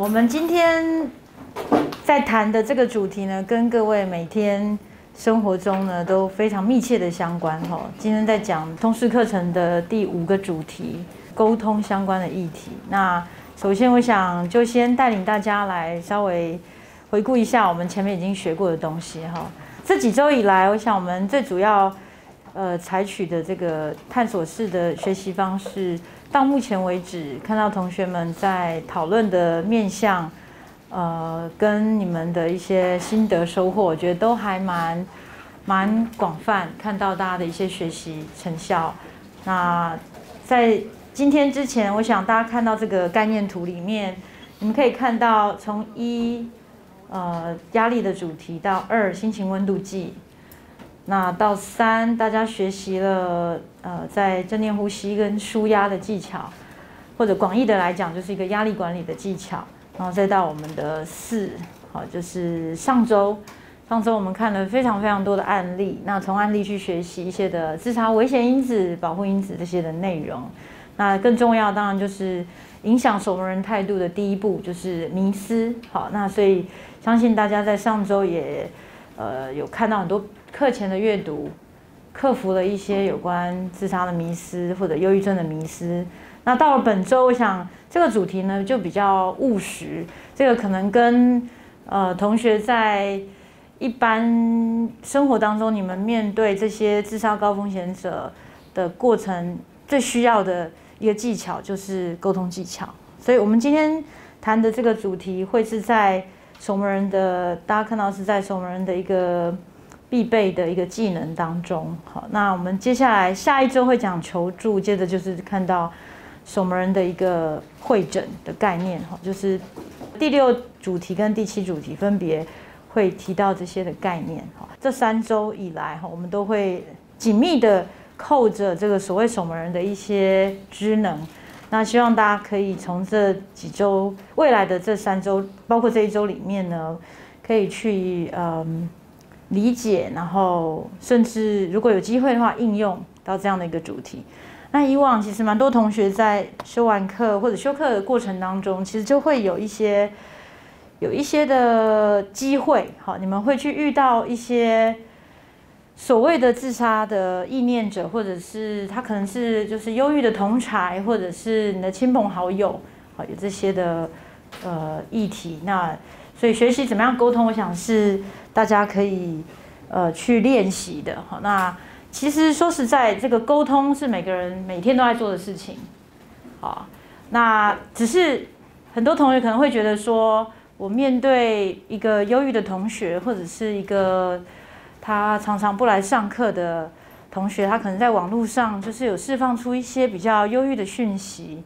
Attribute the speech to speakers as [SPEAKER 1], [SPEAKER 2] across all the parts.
[SPEAKER 1] 我们今天在谈的这个主题呢，跟各位每天生活中呢都非常密切的相关哈。今天在讲通识课程的第五个主题，沟通相关的议题。那首先，我想就先带领大家来稍微回顾一下我们前面已经学过的东西哈。这几周以来，我想我们最主要呃采取的这个探索式的学习方式。到目前为止，看到同学们在讨论的面向，呃，跟你们的一些心得收获，我觉得都还蛮蛮广泛。看到大家的一些学习成效。那在今天之前，我想大家看到这个概念图里面，你们可以看到从一呃压力的主题到二心情温度计。那到三，大家学习了呃，在正念呼吸跟舒压的技巧，或者广义的来讲，就是一个压力管理的技巧。然后再到我们的四，好，就是上周，上周我们看了非常非常多的案例，那从案例去学习一些的自杀危险因子、保护因子这些的内容。那更重要，当然就是影响守门人态度的第一步，就是迷思。好，那所以相信大家在上周也呃有看到很多。课前的阅读，克服了一些有关自杀的迷思或者忧郁症的迷思。那到了本周，我想这个主题呢就比较务实。这个可能跟呃同学在一般生活当中，你们面对这些自杀高风险者的过程，最需要的一个技巧就是沟通技巧。所以我们今天谈的这个主题会是在守门人的，大家看到是在守门人的一个。必备的一个技能当中，好，那我们接下来下一周会讲求助，接着就是看到守门人的一个会诊的概念，哈，就是第六主题跟第七主题分别会提到这些的概念，哈，这三周以来，哈，我们都会紧密的扣着这个所谓守门人的一些职能，那希望大家可以从这几周未来的这三周，包括这一周里面呢，可以去嗯。理解，然后甚至如果有机会的话，应用到这样的一个主题。那以往其实蛮多同学在修完课或者修课的过程当中，其实就会有一些有一些的机会，好，你们会去遇到一些所谓的自杀的意念者，或者是他可能是就是忧郁的同才，或者是你的亲朋好友，好，有这些的呃议题。那所以学习怎么样沟通，我想是。大家可以呃去练习的哈。那其实说实在，这个沟通是每个人每天都在做的事情。好，那只是很多同学可能会觉得说，我面对一个忧郁的同学，或者是一个他常常不来上课的同学，他可能在网络上就是有释放出一些比较忧郁的讯息。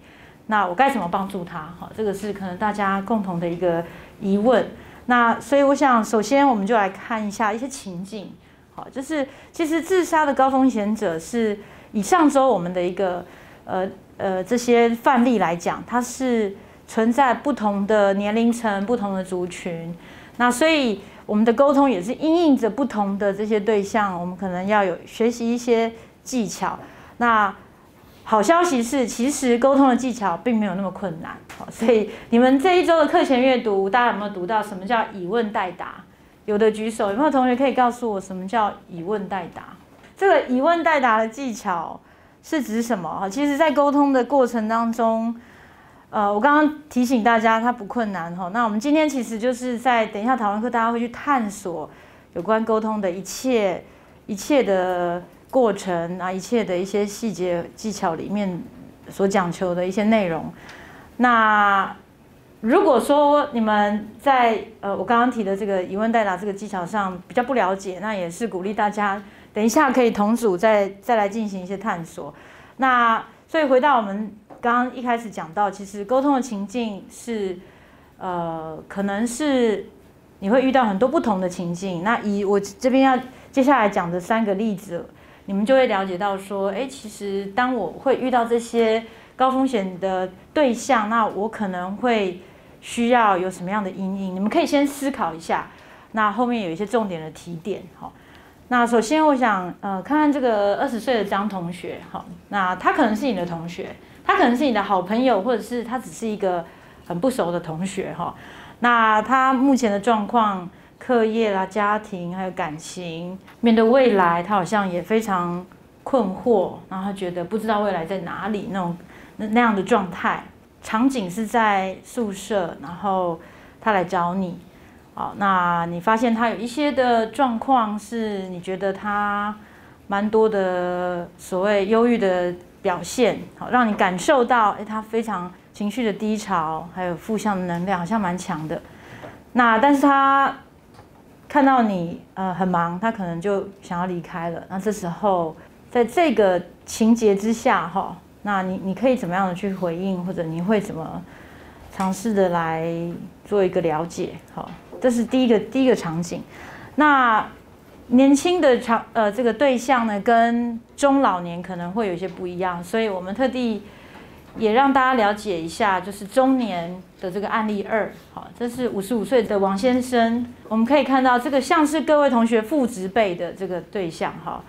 [SPEAKER 1] 那我该怎么帮助他？哈，这个是可能大家共同的一个疑问。那所以我想，首先我们就来看一下一些情境，好，就是其实自杀的高风险者是以上周我们的一个呃呃这些范例来讲，它是存在不同的年龄层、不同的族群。那所以我们的沟通也是因应着不同的这些对象，我们可能要有学习一些技巧。那好消息是，其实沟通的技巧并没有那么困难，好，所以你们这一周的课前阅读，大家有没有读到什么叫以问代答？有的举手，有没有同学可以告诉我什么叫以问代答？这个以问代答的技巧是指什么？哈，其实在沟通的过程当中，呃，我刚刚提醒大家，它不困难，哈。那我们今天其实就是在等一下讨论课，大家会去探索有关沟通的一切一切的。过程啊，一切的一些细节技巧里面所讲求的一些内容。那如果说你们在呃我刚刚提的这个疑问代答这个技巧上比较不了解，那也是鼓励大家等一下可以同组再再来进行一些探索。那所以回到我们刚刚一开始讲到，其实沟通的情境是呃可能是你会遇到很多不同的情境。那以我这边要接下来讲的三个例子。你们就会了解到说，哎，其实当我会遇到这些高风险的对象，那我可能会需要有什么样的阴影？你们可以先思考一下。那后面有一些重点的提点，好。那首先我想，呃，看看这个二十岁的张同学，好，那他可能是你的同学，他可能是你的好朋友，或者是他只是一个很不熟的同学哈。那他目前的状况，课业啦、家庭还有感情，面对未来，他好像也非常困惑，然后他觉得不知道未来在哪里那种那那样的状态。场景是在宿舍，然后他来找你，好，那你发现他有一些的状况是你觉得他蛮多的所谓忧郁的表现，好，让你感受到，哎，他非常情绪的低潮，还有负向的能量好像蛮强的。那但是他看到你呃很忙，他可能就想要离开了。那这时候在这个情节之下，哈。那你你可以怎么样的去回应，或者你会怎么尝试的来做一个了解？好，这是第一个第一个场景。那年轻的场呃这个对象呢，跟中老年可能会有一些不一样，所以我们特地也让大家了解一下，就是中年的这个案例二。好，这是五十五岁的王先生，我们可以看到这个像是各位同学父职辈的这个对象，哈。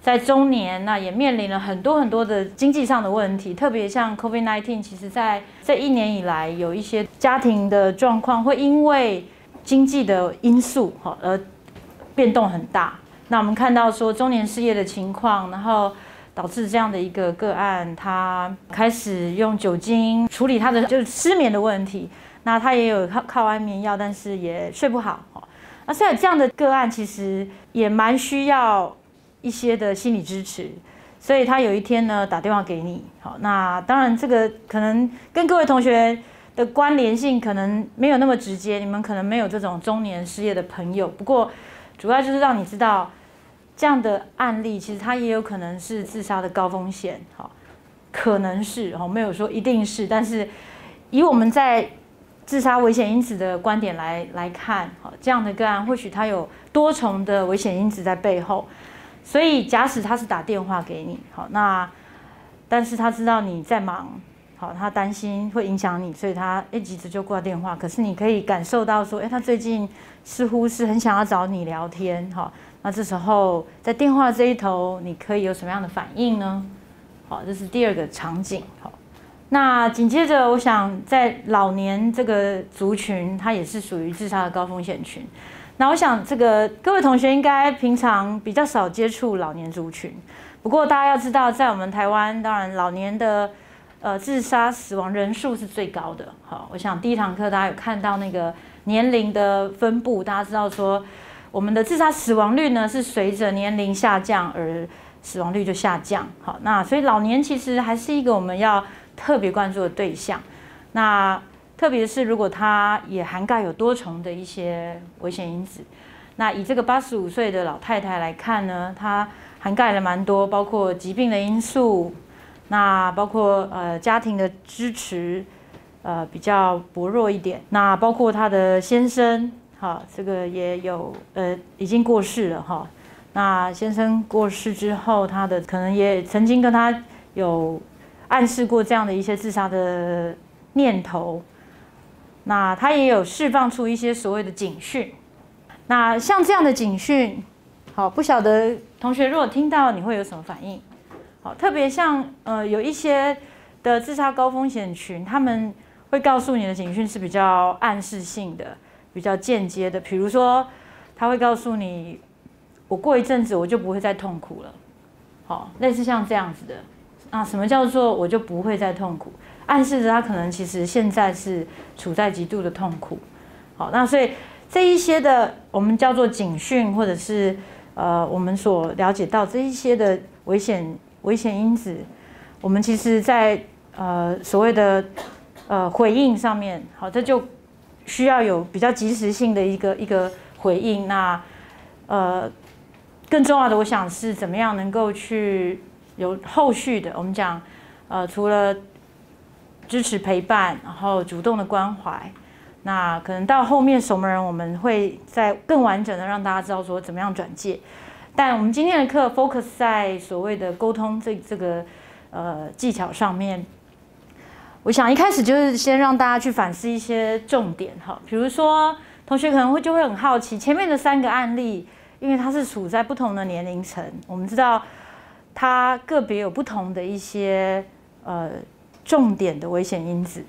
[SPEAKER 1] 在中年，那也面临了很多很多的经济上的问题，特别像 COVID-19，其实在这一年以来，有一些家庭的状况会因为经济的因素哈而变动很大。那我们看到说中年失业的情况，然后导致这样的一个个案，他开始用酒精处理他的就是失眠的问题。那他也有靠靠安眠药，但是也睡不好。那虽然这样的个案其实也蛮需要。一些的心理支持，所以他有一天呢打电话给你，好，那当然这个可能跟各位同学的关联性可能没有那么直接，你们可能没有这种中年失业的朋友，不过主要就是让你知道这样的案例，其实他也有可能是自杀的高风险，好，可能是哦，没有说一定是，但是以我们在自杀危险因子的观点来来看，好，这样的个案或许他有多重的危险因子在背后。所以，假使他是打电话给你，好，那但是他知道你在忙，好，他担心会影响你，所以他一急着就挂电话。可是你可以感受到说，哎，他最近似乎是很想要找你聊天，哈，那这时候在电话这一头，你可以有什么样的反应呢？好，这是第二个场景，好，那紧接着，我想在老年这个族群，它也是属于自杀的高风险群。那我想，这个各位同学应该平常比较少接触老年族群。不过大家要知道，在我们台湾，当然老年的呃自杀死亡人数是最高的。好，我想第一堂课大家有看到那个年龄的分布，大家知道说我们的自杀死亡率呢是随着年龄下降而死亡率就下降。好，那所以老年其实还是一个我们要特别关注的对象。那特别是如果它也涵盖有多重的一些危险因子，那以这个八十五岁的老太太来看呢，它涵盖了蛮多，包括疾病的因素，那包括呃家庭的支持，呃比较薄弱一点，那包括她的先生，哈，这个也有呃已经过世了哈，那先生过世之后，他的可能也曾经跟他有暗示过这样的一些自杀的念头。那他也有释放出一些所谓的警讯，那像这样的警讯，好，不晓得同学如果听到你会有什么反应？好，特别像呃有一些的自杀高风险群，他们会告诉你的警讯是比较暗示性的，比较间接的，比如说他会告诉你，我过一阵子我就不会再痛苦了，好，类似像这样子的，那，什么叫做我就不会再痛苦？暗示着他可能其实现在是处在极度的痛苦，好，那所以这一些的我们叫做警讯，或者是呃我们所了解到这一些的危险危险因子，我们其实在呃所谓的呃回应上面，好，这就需要有比较及时性的一个一个回应。那呃更重要的，我想是怎么样能够去有后续的，我们讲呃除了支持陪伴，然后主动的关怀，那可能到后面守门人，我们会在更完整的让大家知道说怎么样转介。但我们今天的课 focus 在所谓的沟通这这个呃技巧上面。我想一开始就是先让大家去反思一些重点哈，比如说同学可能会就会很好奇前面的三个案例，因为它是处在不同的年龄层，我们知道它个别有不同的一些呃。重点的危险因子，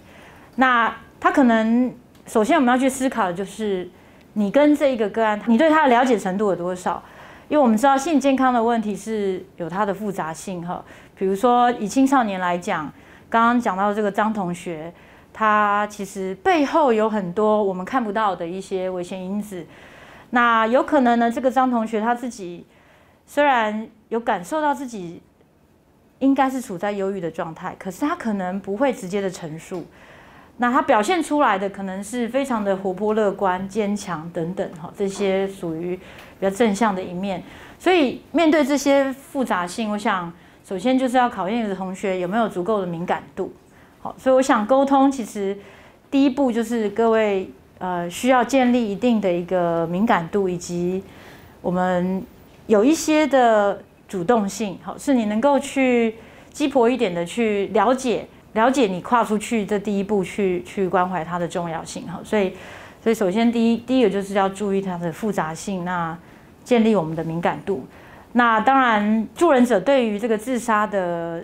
[SPEAKER 1] 那他可能首先我们要去思考的就是你跟这一个个案，你对他的了解程度有多少？因为我们知道性健康的问题是有它的复杂性哈。比如说以青少年来讲，刚刚讲到这个张同学，他其实背后有很多我们看不到的一些危险因子。那有可能呢，这个张同学他自己虽然有感受到自己应该是处在忧郁的状态，可是他可能不会直接的陈述。那他表现出来的可能是非常的活泼、乐观、坚强等等，哈，这些属于比较正向的一面。所以面对这些复杂性，我想首先就是要考验你的同学有没有足够的敏感度。好，所以我想沟通其实第一步就是各位呃需要建立一定的一个敏感度，以及我们有一些的主动性，好，是你能够去鸡婆一点的去了解。了解你跨出去这第一步，去去关怀它的重要性好，所以所以首先第一第一个就是要注意它的复杂性，那建立我们的敏感度。那当然助人者对于这个自杀的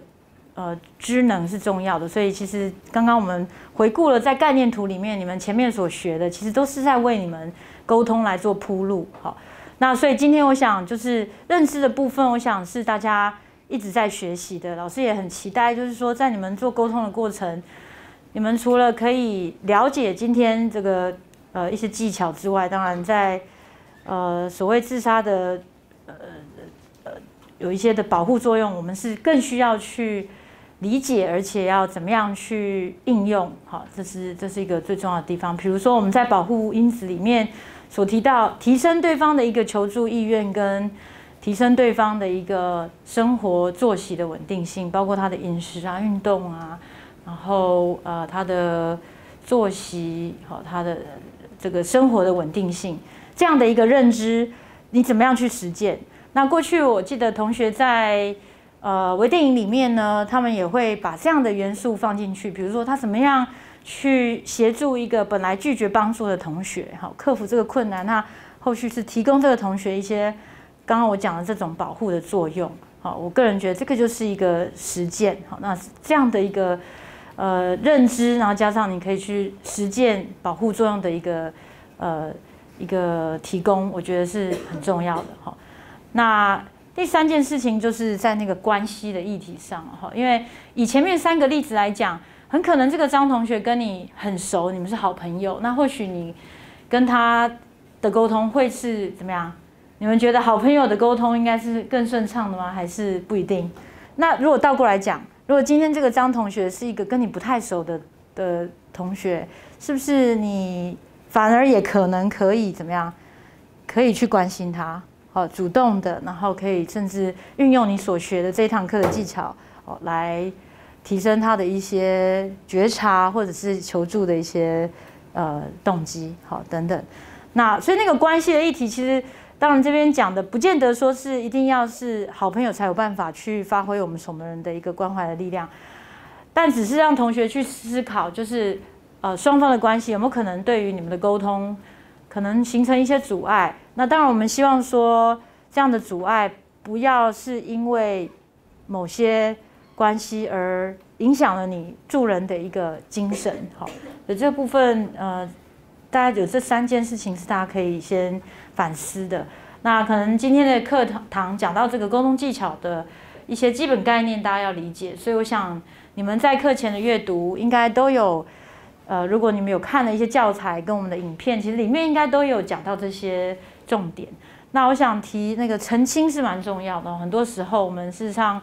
[SPEAKER 1] 呃知能是重要的，所以其实刚刚我们回顾了在概念图里面你们前面所学的，其实都是在为你们沟通来做铺路好。那所以今天我想就是认知的部分，我想是大家。一直在学习的老师也很期待，就是说在你们做沟通的过程，你们除了可以了解今天这个呃一些技巧之外，当然在呃所谓自杀的有一些的保护作用，我们是更需要去理解，而且要怎么样去应用，好，这是这是一个最重要的地方。比如说我们在保护因子里面所提到，提升对方的一个求助意愿跟。提升对方的一个生活作息的稳定性，包括他的饮食啊、运动啊，然后呃他的作息，好他的这个生活的稳定性，这样的一个认知，你怎么样去实践？那过去我记得同学在呃微电影里面呢，他们也会把这样的元素放进去，比如说他怎么样去协助一个本来拒绝帮助的同学，好克服这个困难，那后续是提供这个同学一些。刚刚我讲的这种保护的作用，好，我个人觉得这个就是一个实践，好，那这样的一个呃认知，然后加上你可以去实践保护作用的一个呃一个提供，我觉得是很重要的，哈。那第三件事情就是在那个关系的议题上，哈，因为以前面三个例子来讲，很可能这个张同学跟你很熟，你们是好朋友，那或许你跟他的沟通会是怎么样？你们觉得好朋友的沟通应该是更顺畅的吗？还是不一定？那如果倒过来讲，如果今天这个张同学是一个跟你不太熟的的同学，是不是你反而也可能可以怎么样？可以去关心他，好，主动的，然后可以甚至运用你所学的这一堂课的技巧，哦，来提升他的一些觉察或者是求助的一些呃动机，好，等等。那所以那个关系的议题其实。当然，这边讲的不见得说是一定要是好朋友才有办法去发挥我们守门人的一个关怀的力量，但只是让同学去思考，就是呃双方的关系有没有可能对于你们的沟通可能形成一些阻碍。那当然，我们希望说这样的阻碍不要是因为某些关系而影响了你助人的一个精神。好，所以这部分呃，大概有这三件事情是大家可以先。反思的那可能今天的课堂讲到这个沟通技巧的一些基本概念，大家要理解。所以我想你们在课前的阅读应该都有，呃，如果你们有看了一些教材跟我们的影片，其实里面应该都有讲到这些重点。那我想提那个澄清是蛮重要的。很多时候我们事实上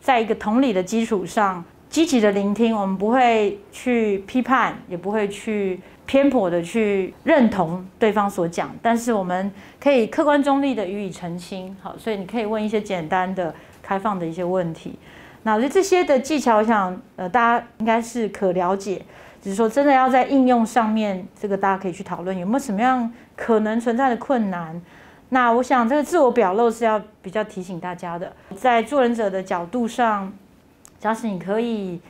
[SPEAKER 1] 在一个同理的基础上，积极的聆听，我们不会去批判，也不会去。偏颇的去认同对方所讲，但是我们可以客观中立的予以澄清。好，所以你可以问一些简单的、开放的一些问题。那我觉得这些的技巧，我想呃大家应该是可了解。只是说真的要在应用上面，这个大家可以去讨论有没有什么样可能存在的困难。那我想这个自我表露是要比较提醒大家的，在做人者的角度上，假使你可以。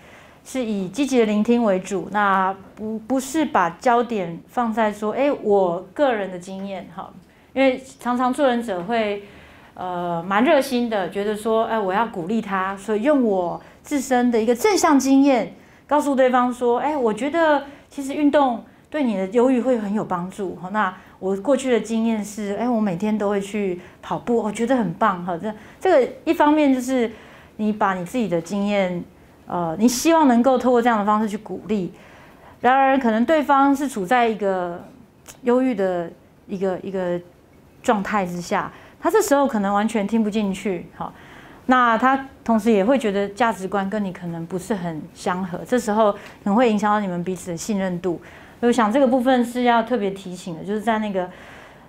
[SPEAKER 1] 是以积极的聆听为主，那不不是把焦点放在说，哎，我个人的经验哈，因为常常助人者会，呃，蛮热心的，觉得说，哎，我要鼓励他，所以用我自身的一个正向经验，告诉对方说，哎，我觉得其实运动对你的忧郁会很有帮助。好，那我过去的经验是，哎，我每天都会去跑步，我觉得很棒。哈，这这个一方面就是你把你自己的经验，呃，你希望能够透过这样的方式去鼓励。然而，可能对方是处在一个忧郁的一个一个状态之下，他这时候可能完全听不进去。好。那他同时也会觉得价值观跟你可能不是很相合，这时候可能会影响到你们彼此的信任度。我想这个部分是要特别提醒的，就是在那个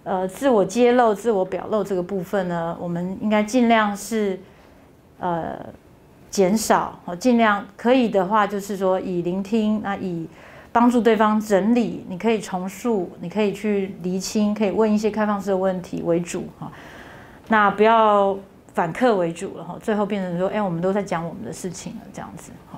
[SPEAKER 1] 呃自我揭露、自我表露这个部分呢，我们应该尽量是呃减少，尽量可以的话，就是说以聆听，那以帮助对方整理，你可以重述，你可以去厘清，可以问一些开放式的问题为主哈。那不要。反客为主了哈，最后变成说，哎，我们都在讲我们的事情了，这样子哈。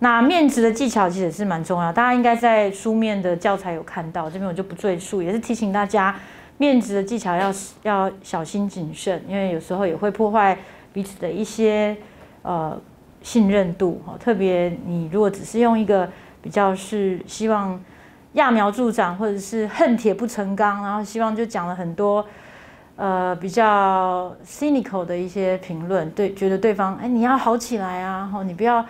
[SPEAKER 1] 那面值的技巧其实是蛮重要，大家应该在书面的教材有看到，这边我就不赘述，也是提醒大家，面值的技巧要要小心谨慎，因为有时候也会破坏彼此的一些呃信任度哈。特别你如果只是用一个比较是希望揠苗助长，或者是恨铁不成钢，然后希望就讲了很多。呃，比较 cynical 的一些评论，对，觉得对方，哎，你要好起来啊，哈，你不要，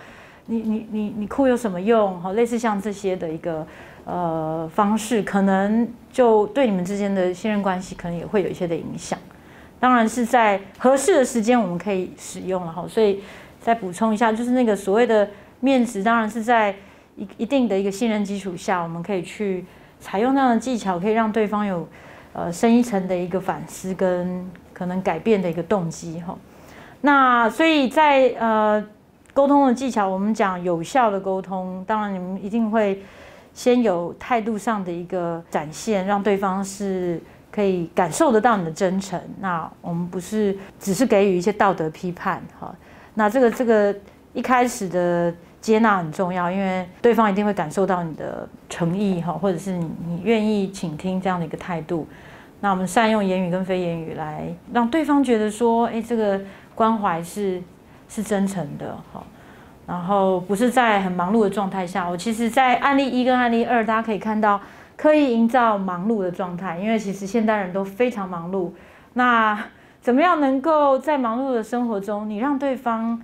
[SPEAKER 1] 你你你你哭有什么用？哈，类似像这些的一个呃方式，可能就对你们之间的信任关系，可能也会有一些的影响。当然是在合适的时间我们可以使用了哈。所以再补充一下，就是那个所谓的面子，当然是在一一定的一个信任基础下，我们可以去采用那样的技巧，可以让对方有。呃，深一层的一个反思跟可能改变的一个动机哈。那所以在呃沟通的技巧，我们讲有效的沟通，当然你们一定会先有态度上的一个展现，让对方是可以感受得到你的真诚。那我们不是只是给予一些道德批判哈。那这个这个一开始的。接纳很重要，因为对方一定会感受到你的诚意哈，或者是你你愿意倾听这样的一个态度。那我们善用言语跟非言语来让对方觉得说，哎，这个关怀是是真诚的哈。然后不是在很忙碌的状态下，我其实，在案例一跟案例二，大家可以看到刻意营造忙碌的状态，因为其实现代人都非常忙碌。那怎么样能够在忙碌的生活中，你让对方？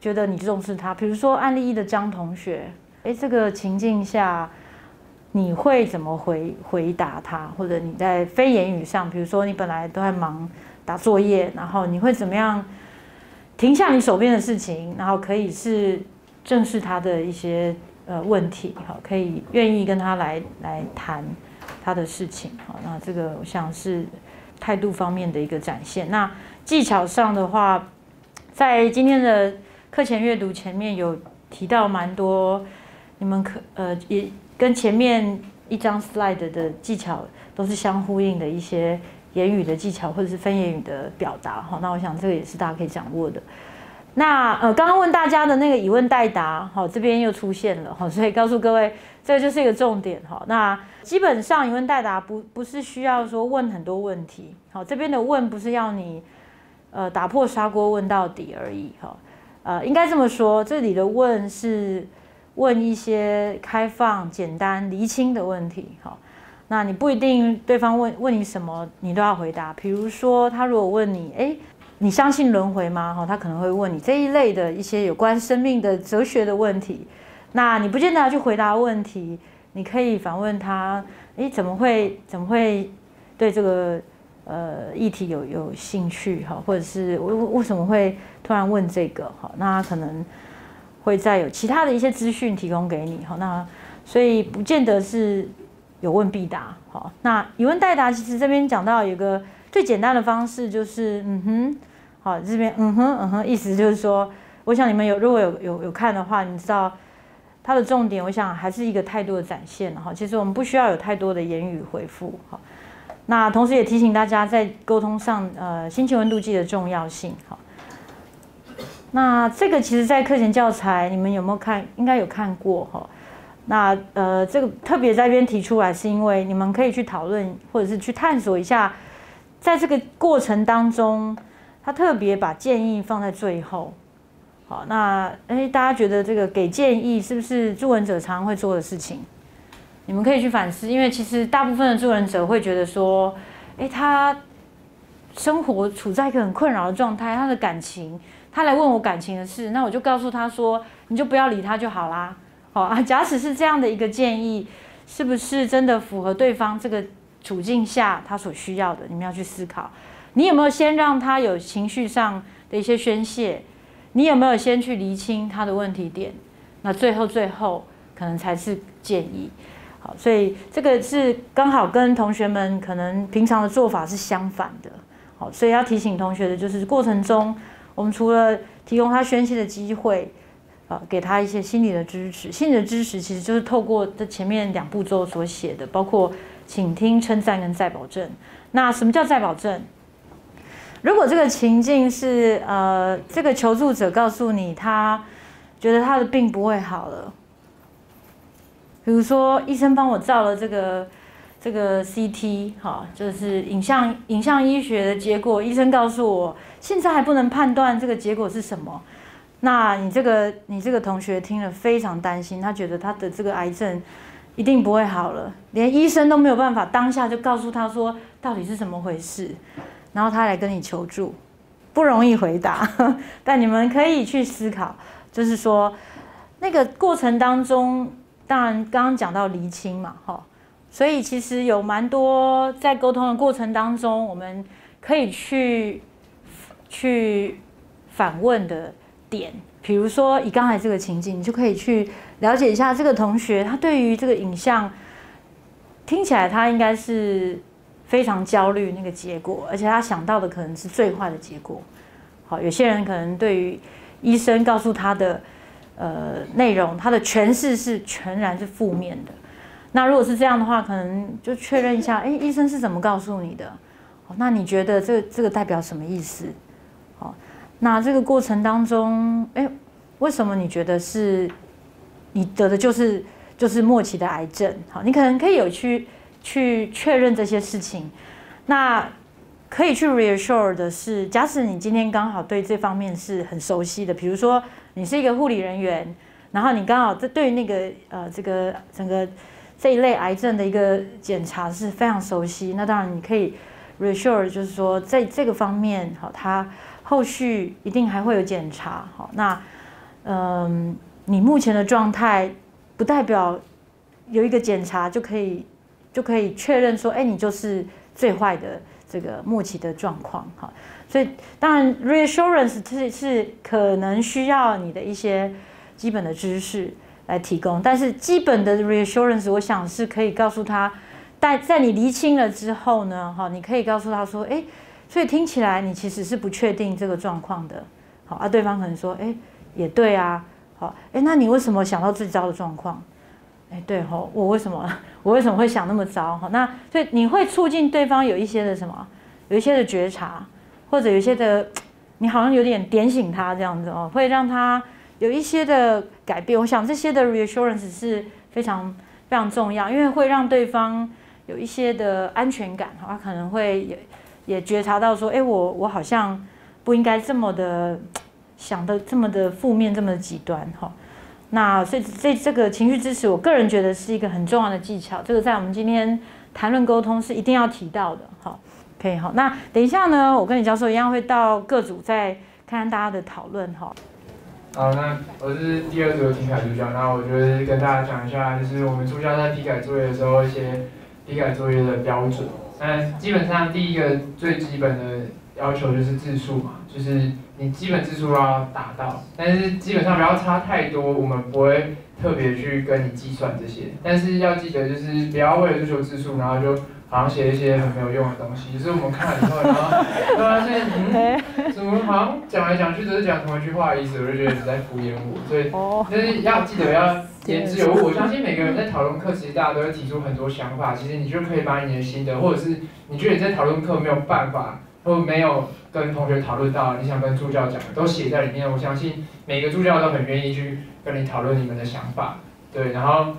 [SPEAKER 1] 觉得你重视他，比如说案例一的张同学，哎，这个情境下你会怎么回回答他？或者你在非言语上，比如说你本来都在忙打作业，然后你会怎么样停下你手边的事情，然后可以是正视他的一些呃问题，好，可以愿意跟他来来谈他的事情，好，那这个我想是态度方面的一个展现。那技巧上的话，在今天的。课前阅读前面有提到蛮多，你们可呃也跟前面一张 slide 的技巧都是相呼应的一些言语的技巧或者是非言语的表达哈。那我想这个也是大家可以掌握的。那呃刚刚问大家的那个以问代答好，这边又出现了哈，所以告诉各位这个就是一个重点哈。那基本上以问代答不不是需要说问很多问题，好这边的问不是要你呃打破砂锅问到底而已哈。呃，应该这么说，这里的问是问一些开放、简单、厘清的问题。好，那你不一定对方问问你什么，你都要回答。比如说，他如果问你，哎，你相信轮回吗？哈，他可能会问你这一类的一些有关生命的哲学的问题。那你不见得要去回答问题，你可以反问他，哎，怎么会怎么会对这个？呃，议题有有兴趣哈，或者是为为什么会突然问这个哈？那可能会再有其他的一些资讯提供给你哈。那所以不见得是有问必答哈。那以问代答，其实这边讲到有个最简单的方式，就是嗯哼，好这边嗯哼嗯哼，意思就是说，我想你们有如果有有有看的话，你知道它的重点，我想还是一个态度的展现哈。其实我们不需要有太多的言语回复哈。那同时也提醒大家，在沟通上，呃，心情温度计的重要性。好，那这个其实，在课前教材，你们有没有看？应该有看过哈。那呃，这个特别在这边提出来，是因为你们可以去讨论，或者是去探索一下，在这个过程当中，他特别把建议放在最后。好，那哎，大家觉得这个给建议是不是助人者常常会做的事情？你们可以去反思，因为其实大部分的助人者会觉得说，哎，他生活处在一个很困扰的状态，他的感情，他来问我感情的事，那我就告诉他说，你就不要理他就好啦。好啊，假使是这样的一个建议，是不是真的符合对方这个处境下他所需要的？你们要去思考，你有没有先让他有情绪上的一些宣泄？你有没有先去厘清他的问题点？那最后最后可能才是建议。所以这个是刚好跟同学们可能平常的做法是相反的。好，所以要提醒同学的就是过程中，我们除了提供他宣泄的机会，啊，给他一些心理的支持。心理的支持其实就是透过这前面两步骤所写的，包括倾听、称赞跟再保证。那什么叫再保证？如果这个情境是呃，这个求助者告诉你他觉得他的病不会好了，比如说医生帮我照了这个这个 CT，哈，就是影像影像医学的结果，医生告诉我现在还不能判断这个结果是什么。那你这个你这个同学听了非常担心，他觉得他的这个癌症一定不会好了，连医生都没有办法当下就告诉他说到底是怎么回事。然后他来跟你求助，不容易回答，但你们可以去思考，就是说那个过程当中，当然刚刚讲到厘清嘛，哈，所以其实有蛮多在沟通的过程当中，我们可以去去反问的点，比如说以刚才这个情境，你就可以去了解一下这个同学，他对于这个影像听起来他应该是。非常焦虑那个结果，而且他想到的可能是最坏的结果。好，有些人可能对于医生告诉他的呃内容，它的诠释是全然是负面的。那如果是这样的话，可能就确认一下，哎，医生是怎么告诉你的？哦那你觉得这这个代表什么意思？哦，那这个过程当中，哎，为什么你觉得是你得的就是就是末期的癌症？好，你可能可以有去。去确认这些事情，那可以去 reassure 的是，假使你今天刚好对这方面是很熟悉的，比如说你是一个护理人员，然后你刚好这对于那个呃这个整个这一类癌症的一个检查是非常熟悉，那当然你可以 reassure 就是说在这个方面好，他后续一定还会有检查好，那嗯你目前的状态不代表有一个检查就可以。就可以确认说，哎，你就是最坏的这个末期的状况，哈。所以当然，reassurance 是是可能需要你的一些基本的知识来提供，但是基本的 reassurance 我想是可以告诉他，在在你厘清了之后呢，哈，你可以告诉他说，哎，所以听起来你其实是不确定这个状况的，好，啊，对方可能说，哎，也对啊，好，哎，那你为什么想到最糟的状况？哎，对吼，我为什么 我为什么会想那么糟哈？那所以你会促进对方有一些的什么，有一些的觉察，或者有些的，你好像有点点醒他这样子哦，会让他有一些的改变。我想这些的 reassurance 是非常非常重要，因为会让对方有一些的安全感，他可能会也也觉察到说，哎，我我好像不应该这么的 想的这么的负面，这么的极端哈。那所以这这个情绪支持，我个人觉得是一个很重要的技巧。这个在我们今天谈论沟通是一定要提到的。好，可以好。那等一下呢，我跟李教授一样会到各组再看看大家的讨论。哈。
[SPEAKER 2] 好，那我是第二组的批改助教。那我觉得跟大家讲一下，就是我们助教在批改作业的时候一些批改作业的标准。那基本上第一个最基本的要求就是字数嘛，就是。你基本字数要达到，但是基本上不要差太多，我们不会特别去跟你计算这些。但是要记得，就是不要为了追求字数，然后就好像写一些很没有用的东西。就是我们看了以后，然后发现，嗯，怎么好像讲来讲去都是讲同一句话的意思，我就觉得你在敷衍我。所以，就是要记得要言之有物。我相信每个人在讨论课，其实大家都会提出很多想法。其实你就可以把你的心得，或者是你觉得你在讨论课没有办法。或没有跟同学讨论到你想跟助教讲的，都写在里面。我相信每个助教都很愿意去跟你讨论你们的想法。对，然后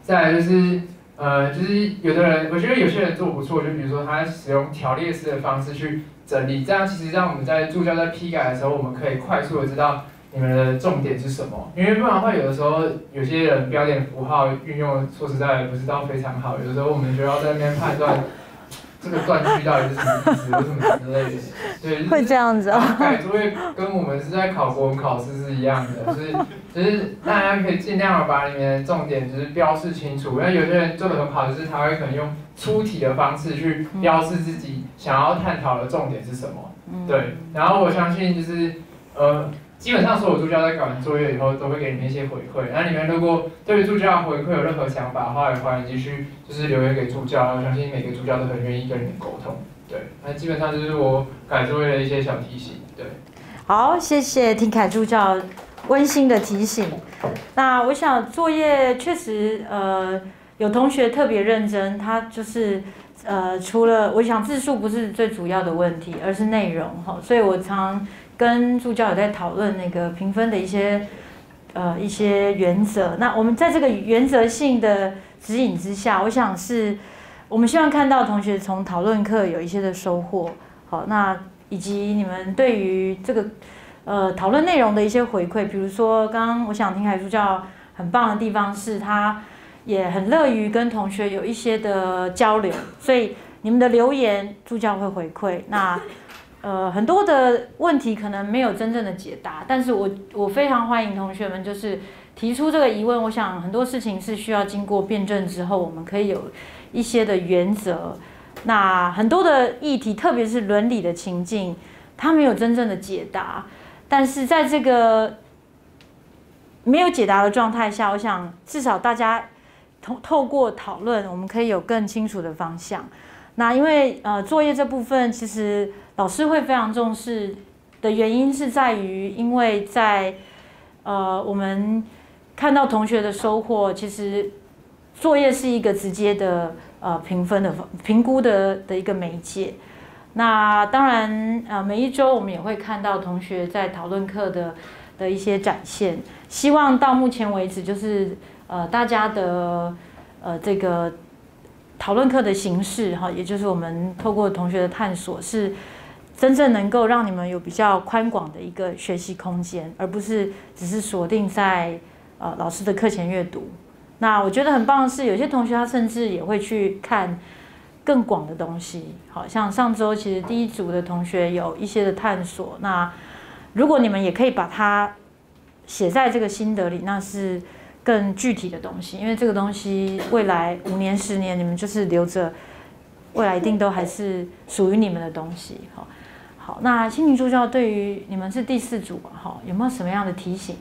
[SPEAKER 2] 再来就是，呃，就是有的人，我觉得有些人做不错，就比如说他使用条列式的方式去整理，这样其实让我们在助教在批改的时候，我们可以快速的知道你们的重点是什么？因为不然的话，有的时候有些人标点符号运用，说实在不是到非常好。有的时候我们就要在那边判断这个断句到底是什么意思，为什么之类的。对，
[SPEAKER 1] 会这样子啊。
[SPEAKER 2] 改作业跟我们是在考国文考试是一样的，就是就是大家可以尽量的把里面的重点就是标示清楚。因为有些人做的很好，就是他会可能用出题的方式去标示自己想要探讨的重点是什么。对，然后我相信就是呃。基本上所有助教在搞完作业以后，都会给你们一些回馈。那你们如果对于助教回馈有任何想法的话，也欢迎继续就是留言给助教。我相信每个助教都很愿意跟你们沟通。对，那基本上就是我改作业的一些小提醒。对，
[SPEAKER 1] 好，谢谢听凯助教温馨的提醒。那我想作业确实呃有同学特别认真，他就是呃除了我想字数不是最主要的问题，而是内容哈，所以我常。跟助教有在讨论那个评分的一些呃一些原则。那我们在这个原则性的指引之下，我想是我们希望看到同学从讨论课有一些的收获。好，那以及你们对于这个呃讨论内容的一些回馈，比如说刚刚我想听海助教很棒的地方是，他也很乐于跟同学有一些的交流，所以你们的留言助教会回馈。那呃，很多的问题可能没有真正的解答，但是我我非常欢迎同学们就是提出这个疑问。我想很多事情是需要经过辩证之后，我们可以有一些的原则。那很多的议题，特别是伦理的情境，它没有真正的解答。但是在这个没有解答的状态下，我想至少大家透透过讨论，我们可以有更清楚的方向。那因为呃作业这部分，其实。老师会非常重视的原因是在于，因为在呃我们看到同学的收获，其实作业是一个直接的呃评分的评估的的一个媒介。那当然呃每一周我们也会看到同学在讨论课的的一些展现。希望到目前为止，就是呃大家的呃这个讨论课的形式哈，也就是我们透过同学的探索是。真正能够让你们有比较宽广的一个学习空间，而不是只是锁定在呃老师的课前阅读。那我觉得很棒的是，有些同学他甚至也会去看更广的东西。好像上周其实第一组的同学有一些的探索。那如果你们也可以把它写在这个心得里，那是更具体的东西。因为这个东西未来五年、十年，你们就是留着，未来一定都还是属于你们的东西。好。好，那心灵助教对于你们是第四组哈，有没有什么样的提醒？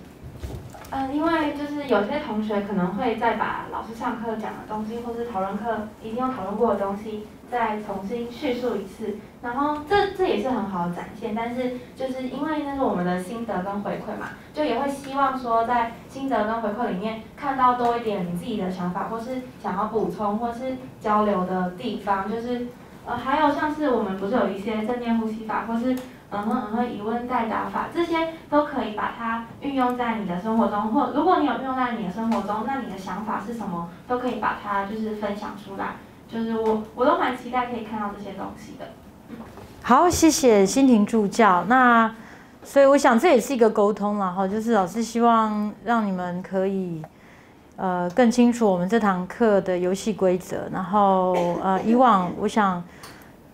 [SPEAKER 3] 嗯，因为就是有些同学可能会再把老师上课讲的东西，或是讨论课一定要讨论过的东西，再重新叙述一次。然后这这也是很好的展现，但是就是因为那是我们的心得跟回馈嘛，就也会希望说在心得跟回馈里面看到多一点你自己的想法，或是想要补充或是交流的地方，就是。呃，还有像是我们不是有一些正念呼吸法，或是嗯哼嗯哼疑问代答法，这些都可以把它运用在你的生活中，或如果你有运用在你的生活中，那你的想法是什么，都可以把它就是分享出来。就是我我都蛮期待可以看到这些东西的。
[SPEAKER 1] 好，谢谢心婷助教。那所以我想这也是一个沟通了哈，就是老师希望让你们可以。呃，更清楚我们这堂课的游戏规则。然后，呃，以往我想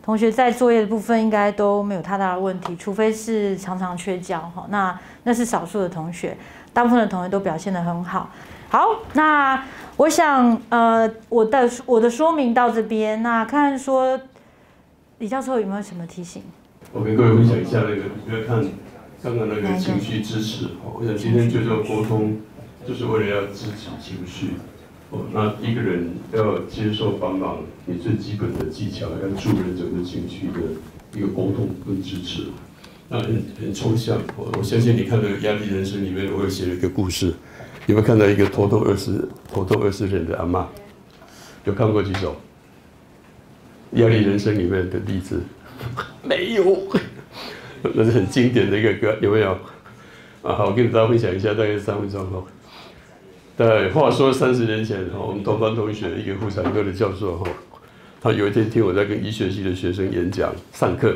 [SPEAKER 1] 同学在作业的部分应该都没有太大的问题，除非是常常缺交哈。那那是少数的同学，大部分的同学都表现得很好。好，那我想，呃，我的我的说明到这边。那看说李教授有没有什么提醒？
[SPEAKER 4] 我跟各位分享一下那个，不要看刚刚那个情绪支持。我想今天就叫沟通。就是为了要支持情绪，哦，那一个人要接受帮忙，你最基本的技巧要助人整个情绪的一个沟通跟支持，那很很抽象。我我相信你看那个《压力人生》里面，我有写了一个故事，有没有看到一个头痛二十头痛二十年的阿妈？有看过几首《压力人生》里面的例子？没有，那是很经典的一个歌，有没有？啊，好，我跟大家分享一下，大概三分钟后。对，话说三十年前，哈，我们同班同学一个妇产科的教授，哈，他有一天听我在跟医学系的学生演讲、上课，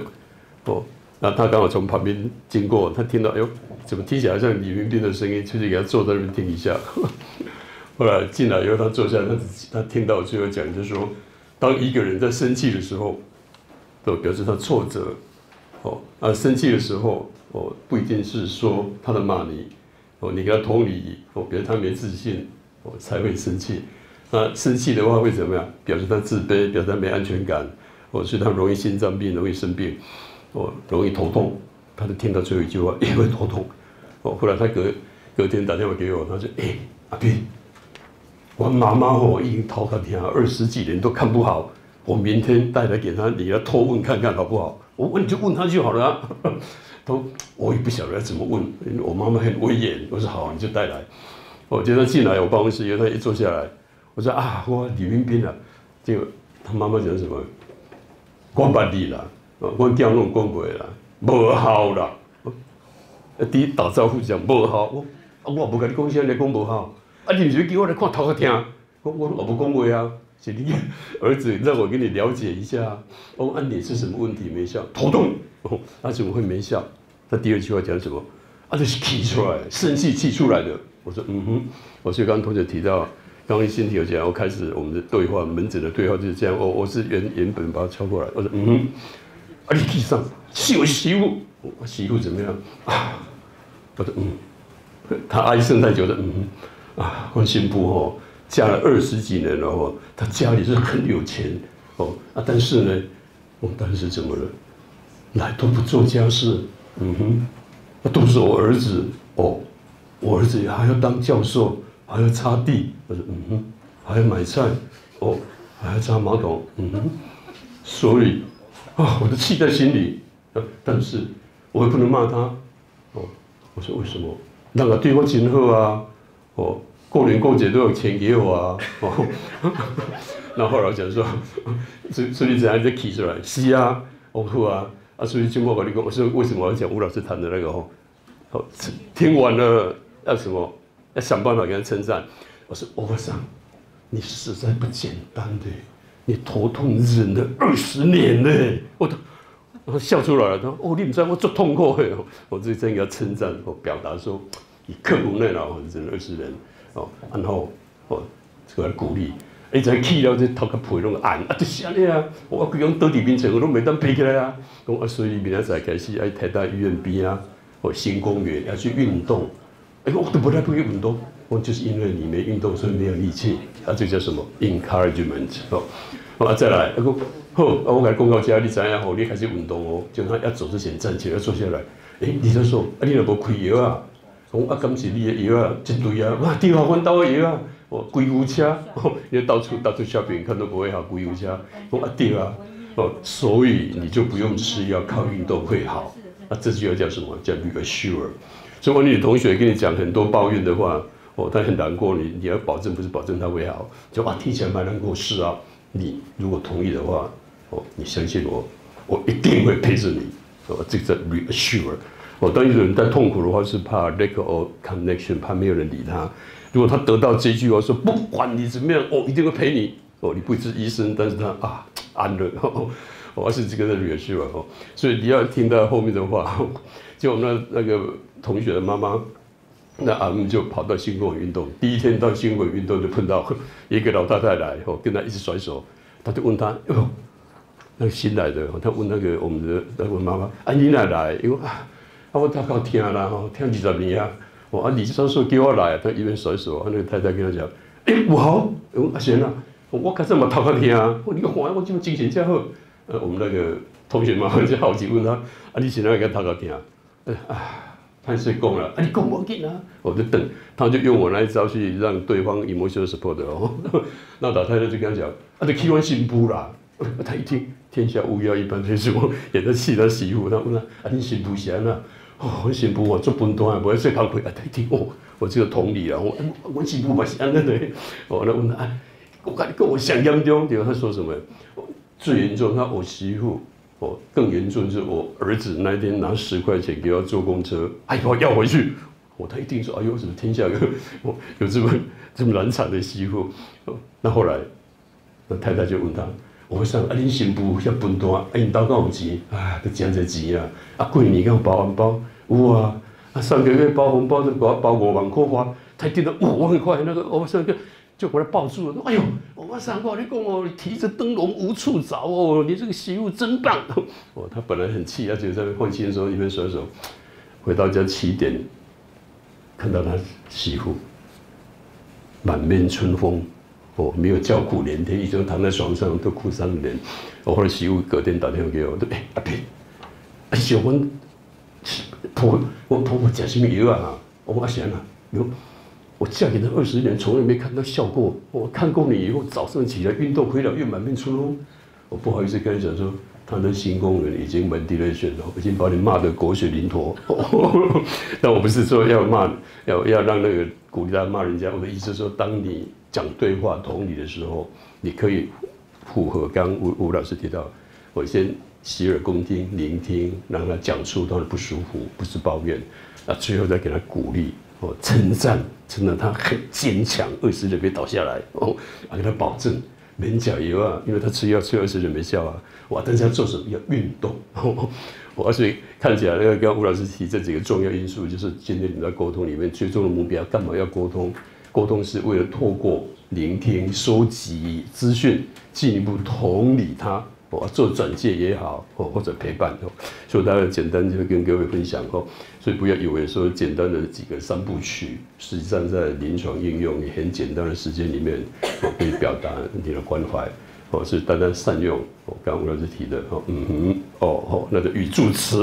[SPEAKER 4] 哦，那他刚好从旁边经过，他听到，哎呦，怎么听起来像李云斌的声音？出去给他坐在那边听一下。后来进来以后，他坐下，他他听到最后讲，就是说，当一个人在生气的时候，都表示他挫折，哦，啊，生气的时候，哦，不一定是说他的骂你，哦，你给他同理，哦，表示他没自信，哦，才会生气。那生气的话会怎么样？表示他自卑，表示他没安全感，哦，所以他容易心脏病，容易生病，哦，容易头痛。他就听到最后一句话，也会头痛。哦，后来他隔隔天打电话给我，他说：“哎，阿斌。”我妈妈哦，已经逃他天，二十几年都看不好。我明天带来给他，你要偷问看看好不好？我问你就问他就好了。都我也不晓得要怎么问，我妈妈很威严。我说好，你就带来。我叫他进来我办公室，以后他一坐下来，我说啊，我李冰冰啊，结果他妈妈讲什么？光把你啦，我叫弄光鬼啦，不好啦。第一打招呼讲无效，我我不跟你讲，现在讲无效。啊！你是叫我来看头壳听，我我我不讲话啊，是你儿子让我给你了解一下。我问你是什么问题没笑？头痛。哦，那怎么会没笑？他第二句话讲什么？啊，就是气出来，生气气出来的。我说嗯哼。我所以刚刚同学提到，刚刚身体有讲，我开始我们的对话，门诊的对话就是这样。我我是原原本把它敲过来。我说嗯哼。啊，你气上，是我媳妇，我媳妇怎么样？啊，我说嗯。他唉声叹气的嗯。啊，关新妇哦，嫁了二十几年了哦，她家里是很有钱哦。啊，但是呢，我当时怎么了？来都不做家事，嗯哼，都是我儿子哦，我儿子还要当教授，还要擦地，我说嗯哼，还要买菜哦，还要擦马桶，嗯哼，所以啊，我都气在心里，但是我也不能骂他哦，我说为什么？那个对我真好啊。哦，过年过节都有钱给我啊！哦，那后来讲说，所所以怎样就提出来？是啊，哦好啊，啊所以经过我你讲，我说为什么要讲吴老师谈的那个哦？好，听完了要什么？要想办法给他称赞。我说我想你实在不简单的，你头痛忍了二十年呢，我都我笑出来了。他说哦，你不知道我足痛苦的，我这真要称赞我表达说。以刻苦耐劳忍二十年，哦，然后哦，这个鼓励，哎，在气了这头壳皮拢硬，啊，就是安尼啊，我规讲倒地面床我都没当背起来啊，讲啊，所以明仔载开始爱台大医院边啊，或新公园要去运动，哎，我都不太不运动，我就是因为你没运动，所以没有力气，啊，这叫什么？encouragement 哦，啊，再来，啊，好，啊，我讲公告家，你知影好，你开始运动哦，就他要走之前站起来坐下来，哎，你就说，啊，你若无开药啊？讲啊，敢是你的药啊，一堆啊，哇，对啊，阮兜的药啊，哦，贵妇车，哦，因为到处到处小病看都不会好，贵妇车，讲啊对啊，哦，所以你就不用吃药，靠运动会好。啊，这句话叫什么？叫 reassure。所以，我女同学跟你讲很多抱怨的话，哦，他很难过，你你要保证不是保证他会好，就啊，听起来蛮难过。是啊，你如果同意的话，哦，你相信我，我一定会陪着你。哦，这叫 reassure。哦，当一个人在痛苦的话，是怕 lack of connection，怕没有人理他。如果他得到这句话，说不管你怎么样，我一定会陪你。哦，你不是医生，但是他啊安乐，哦我是这个的女婿吧？哦，所以你要听到后面的话。就我们那那个同学的妈妈，那俺们就跑到新公园运动。第一天到新公园运动，就碰到一个老太太来，哦，跟他一直甩手。他就问他，哟，那个新来的，他问那个我们的那个妈妈，啊，你哪来？因为啊。啊，我大概听啦吼，听二十年啊。哦，啊，李教授叫我来，他一边甩手，啊，那个太太跟他讲，哎，不好，阿贤啊，我开始嘛偷看听啊。你看我这么精神真好。呃，我们那个同学嘛就好奇问他，啊，你现在给他偷看听？啊，他是讲了，啊，你讲我紧啊，我就等，他就用我那一招去让对方 emotional support 哦。那老太太就跟他讲，啊，你气完新妇啦。他一听，天下乌鸦一般飞，我也在气他媳妇。他问他，啊，你新妇闲啊？哦，我媳妇我做笨蛋，不会说头亏啊！他一听哦，我这个同理啊，我我媳妇嘛是安尼的。哦，那问他，我跟你跟我想象中，对吧？他说什么？最严重，他我媳妇哦，更严重是我儿子那天拿十块钱给我坐公车，哎，我要回去。哦，他一定说，哎呦，怎么天下有哦有这么这么难产的媳妇？那后来，那太太就问他，我想啊，恁新妇遐分担，啊，因兜敢有钱，啊，都真侪钱啊！啊，过年敢有包红包？有啊！啊，上个月包红包就包包五万块花，才订了五万块，那个我上个就把他抱住了。哎呦，我上个你讲哦，提着灯笼无处找哦，你这个媳妇真棒！哦，他本来很气，而且在换气的时候一边甩手，回到家七点，看到他媳妇满面春风。哦，没有叫苦连天，一直躺在床上都哭三年。我后来媳妇隔天打电话给我，对，阿平，阿小文婆，我婆婆吃什么药啊？我阿贤啊，哟，我嫁给他二十年，从来没看到笑过。我看过你以后，早上起来运动回来又满面春风。我不好意思跟他讲说，他的新工人已经门第了选了，已经把你骂得狗血淋头。但我不是说要骂，要要让那个鼓励他骂人家。我的意思说，当你。讲对话同理的时候，你可以符合刚吴吴老师提到，我先洗耳恭听，聆听，让他讲出他的不舒服，不是抱怨，啊，最后再给他鼓励哦，称赞，称赞他很坚强，二十年没倒下来哦，啊，给他保证，免加油啊，因为他吃药吃二十年没效啊，哇，但是要做什么？要运动，我所以看起来那个跟吴老师提这几个重要因素，就是今天你在沟通里面最终的目标，干嘛要沟通？沟通是为了透过聆听、收集资讯，进一步同理他，我，做转介也好，哦，或者陪伴哦。所以大家简单就跟各位分享哦。所以不要以为说简单的几个三部曲，实际上在临床应用，你很简单的时间里面，可以表达你的关怀。哦，是单单善用哦，刚刚吴老师提的哦，嗯哼，哦哦，那个语助词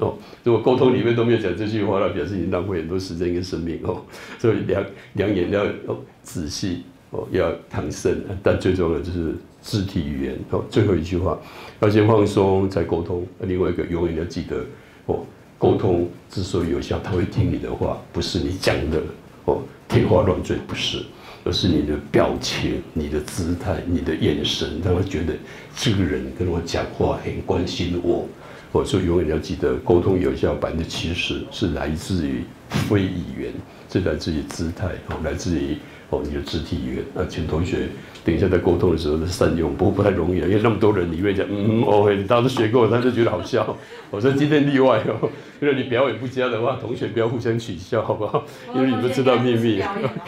[SPEAKER 4] 哦，如果沟通里面都没有讲这句话，那表示你浪费很多时间跟生命哦。所以两两眼要哦仔细哦，要躺慎，但最重要的就是肢体语言哦。最后一句话，要先放松再沟通。另外一个永远要记得哦，沟通之所以有效，他会听你的话，不是你讲的哦，天花乱坠，不是。而是你的表情、你的姿态、你的眼神，让他觉得这个人跟我讲话很关心我。我说永远要记得，沟通有效百分之七十是来自于非语言，是来自于姿态，哦，来自于哦你的肢体语言。那请同学。等一下，在沟通的时候善用，不过不太容易啊，因为那么多人，你会讲，嗯哦，你当时学过，他就觉得好笑。我说今天例外哦，因为你表演不佳的话，同学不要互相取笑，好不好？因为你们知道秘密。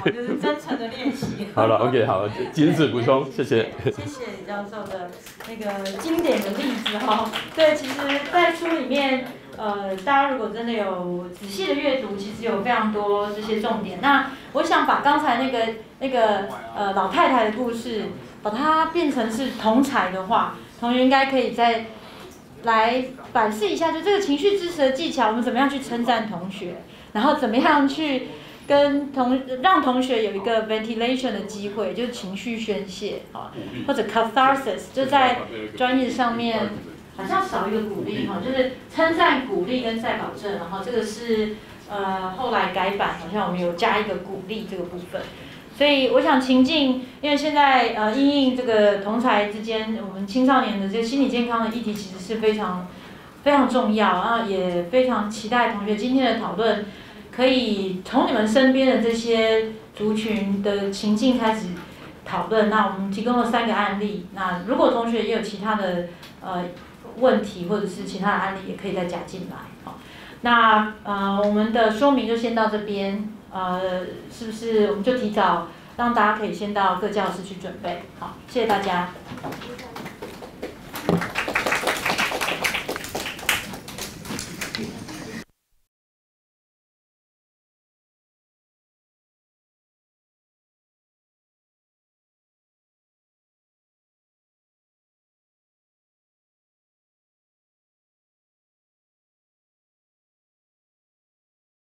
[SPEAKER 1] 就是真诚的练习。
[SPEAKER 4] 好了，OK，好，仅此补充，谢谢。
[SPEAKER 1] 谢谢李教授的那个经典的例子哈。对，其实，在书里面。呃，大家如果真的有仔细的阅读，其实有非常多这些重点。那我想把刚才那个那个呃老太太的故事，把它变成是同才的话，同学应该可以再来反思一下，就这个情绪支持的技巧，我们怎么样去称赞同学，然后怎么样去跟同让同学有一个 ventilation 的机会，就是情绪宣泄啊，或者 catharsis，就在专业上面。好像少一个鼓励哈，就是称赞、鼓励跟再保证，然后这个是呃后来改版，好像我们有加一个鼓励这个部分。所以我想情境，因为现在呃因应这个同才之间，我们青少年的这个心理健康的议题其实是非常非常重要，然后也非常期待同学今天的讨论，可以从你们身边的这些族群的情境开始讨论。那我们提供了三个案例，那如果同学也有其他的呃。问题或者是其他的案例也可以再加进来，好，那呃我们的说明就先到这边，呃是不是我们就提早让大家可以先到各教室去准备，好，谢谢大家。